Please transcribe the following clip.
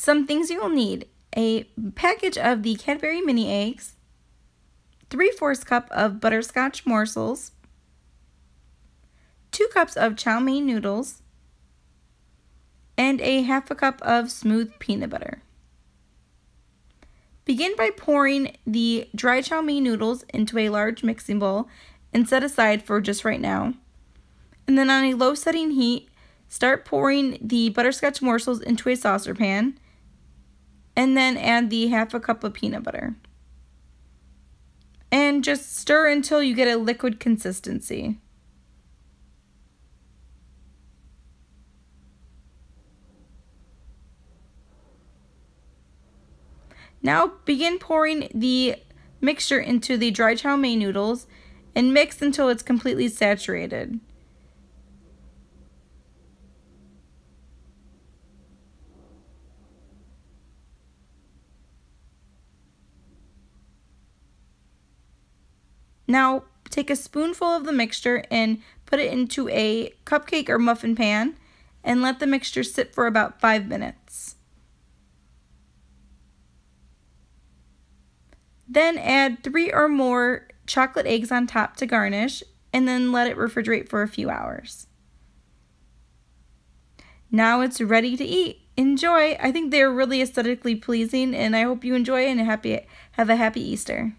Some things you will need. A package of the Cadbury mini eggs, 3 fourths cup of butterscotch morsels, 2 cups of chow mein noodles, and a half a cup of smooth peanut butter. Begin by pouring the dry chow mein noodles into a large mixing bowl and set aside for just right now. And then on a low setting heat, start pouring the butterscotch morsels into a saucer pan and then add the half a cup of peanut butter. And just stir until you get a liquid consistency. Now begin pouring the mixture into the dry chow mein noodles and mix until it's completely saturated. Now take a spoonful of the mixture and put it into a cupcake or muffin pan and let the mixture sit for about 5 minutes. Then add three or more chocolate eggs on top to garnish and then let it refrigerate for a few hours. Now it's ready to eat. Enjoy. I think they're really aesthetically pleasing and I hope you enjoy and happy have a happy Easter.